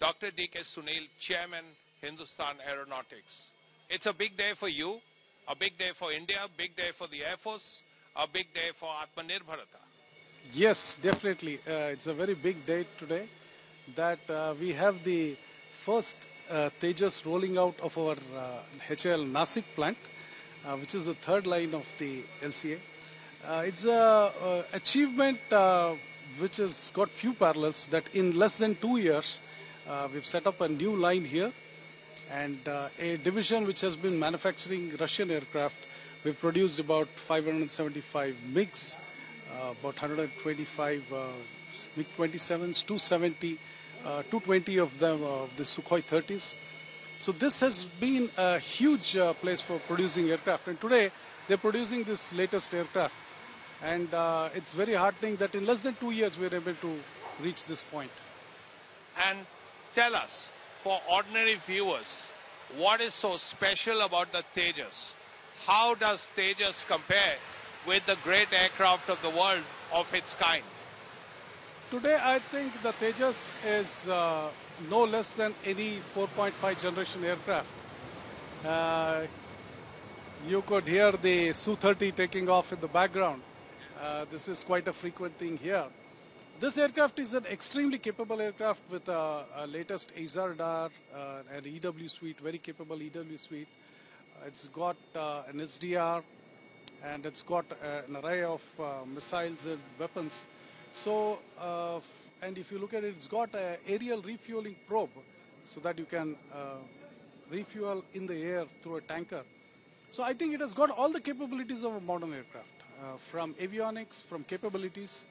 Dr. D.K. Sunil, Chairman, Hindustan Aeronautics. It's a big day for you, a big day for India, big day for the Air Force, a big day for Atmanirbharata. Yes, definitely. Uh, it's a very big day today that uh, we have the first uh, Tejas rolling out of our uh, HAL Nashik plant, uh, which is the third line of the LCA. Uh, it's an achievement uh, which has got few parallels that in less than two years uh, we've set up a new line here and uh, a division which has been manufacturing Russian aircraft. We've produced about 575 MiGs, uh, about 125 uh, MiG-27s, 270, uh, 220 of them of the Sukhoi 30s. So this has been a huge uh, place for producing aircraft. And today they're producing this latest aircraft. And uh, it's very heartening that in less than two years we're able to reach this point. And tell us, for ordinary viewers, what is so special about the Tejas? How does Tejas compare with the great aircraft of the world of its kind? Today, I think the Tejas is uh, no less than any 4.5 generation aircraft. Uh, you could hear the Su-30 taking off in the background. Uh, this is quite a frequent thing here. This aircraft is an extremely capable aircraft with a, a latest DAR, uh, an EW suite, very capable EW suite. Uh, it's got uh, an SDR and it's got uh, an array of uh, missiles and weapons. So, uh, and if you look at it, it's got an aerial refueling probe so that you can uh, refuel in the air through a tanker. So I think it has got all the capabilities of a modern aircraft, uh, from avionics, from capabilities,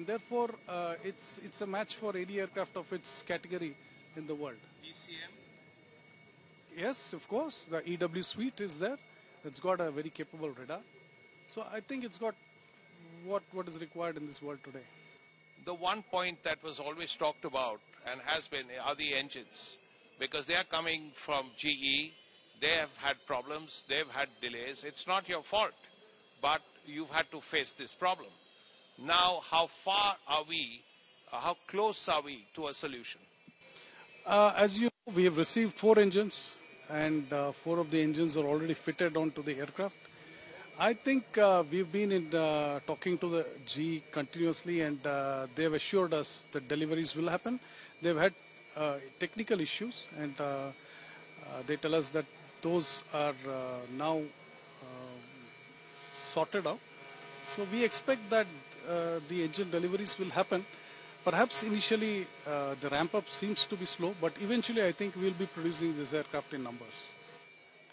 and therefore uh, it's it's a match for any aircraft of its category in the world. ECM? Yes, of course, the EW suite is there. It's got a very capable radar. So I think it's got what what is required in this world today. The one point that was always talked about and has been are the engines. Because they are coming from GE, they have had problems, they've had delays. It's not your fault, but you've had to face this problem. Now, how far are we, uh, how close are we to a solution? Uh, as you know, we have received four engines, and uh, four of the engines are already fitted onto the aircraft. I think uh, we've been in uh, talking to the GE continuously, and uh, they have assured us that deliveries will happen. They've had technical issues, and they tell us that those are now uh, sorted out. So we expect that uh, the engine deliveries will happen. Perhaps initially uh, the ramp up seems to be slow, but eventually I think we'll be producing this aircraft in numbers.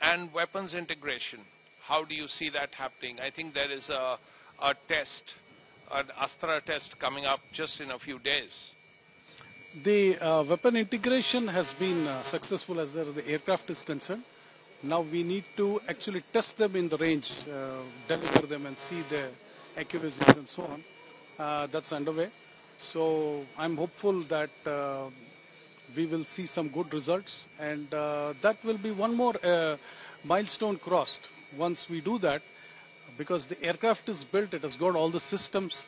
And weapons integration, how do you see that happening? I think there is a, a test, an Astra test coming up just in a few days. The uh, weapon integration has been uh, successful as far as the aircraft is concerned. Now we need to actually test them in the range, uh, deliver them and see their accuracies and so on. Uh, that's underway. So I'm hopeful that uh, we will see some good results and uh, that will be one more uh, milestone crossed once we do that because the aircraft is built, it has got all the systems,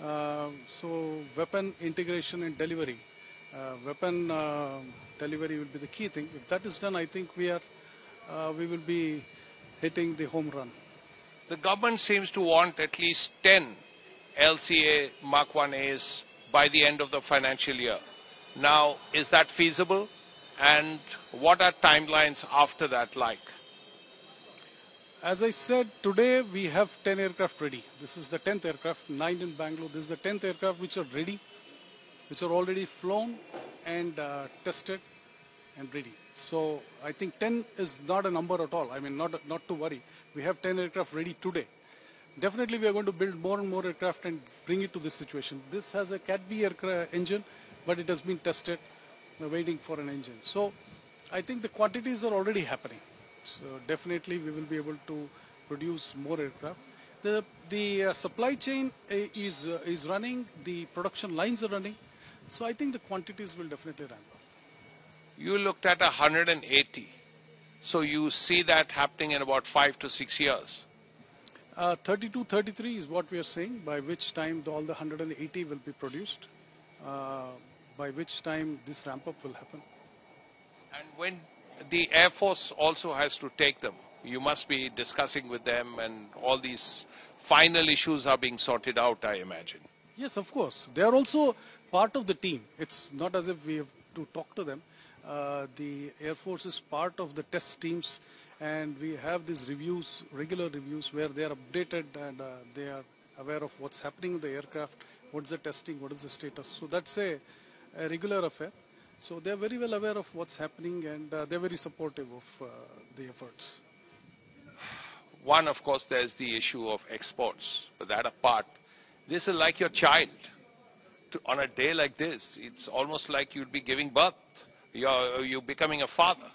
uh, so weapon integration and delivery. Uh, weapon delivery will be the key thing. If that is done, I think we are we will be hitting the home run. The government seems to want at least 10 LCA Mark 1As by the end of the financial year. Now, is that feasible? And what are timelines after that like? As I said, today we have 10 aircraft ready. This is the 10th aircraft, 9 in Bangalore. This is the 10th aircraft which are ready, which are already flown and uh, tested and ready. So I think 10 is not a number at all. I mean, not, not to worry. We have 10 aircraft ready today. Definitely we are going to build more and more aircraft and bring it to this situation. This has a Cat B aircraft engine, but it has been tested. We're waiting for an engine. So I think the quantities are already happening. So definitely we will be able to produce more aircraft. The, the uh, supply chain uh, is, uh, is running, the production lines are running. So I think the quantities will definitely ramp up. You looked at 180. So you see that happening in about five to six years. Uh, 32, 33 is what we are saying, by which time the, all the 180 will be produced. Uh, by which time this ramp up will happen. And when the Air Force also has to take them, you must be discussing with them and all these final issues are being sorted out, I imagine. Yes, of course. They are also part of the team. It's not as if we have to talk to them. Uh, the Air Force is part of the test teams and we have these reviews, regular reviews where they are updated and uh, they are aware of what's happening in the aircraft, what's the testing, what is the status. So that's a, a regular affair. So they're very well aware of what's happening and uh, they're very supportive of uh, the efforts. One, of course, there's the issue of exports, but that apart, this is like your child. To, on a day like this, it's almost like you'd be giving birth. You're, you're becoming a father.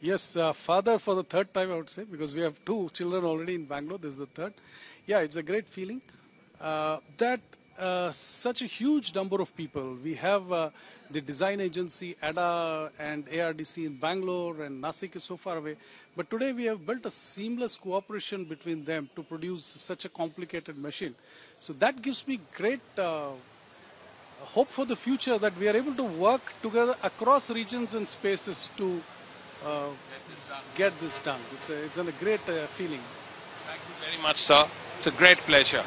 Yes, uh, father for the third time, I would say, because we have two children already in Bangalore. This is the third. Yeah, it's a great feeling uh, that uh, such a huge number of people. We have uh, the design agency ADA and ARDC in Bangalore, and Nashik is so far away. But today we have built a seamless cooperation between them to produce such a complicated machine. So that gives me great uh, hope for the future that we are able to work together across regions and spaces to uh, get this done. It's a, it's a great uh, feeling. Thank you very much, sir. It's a great pleasure.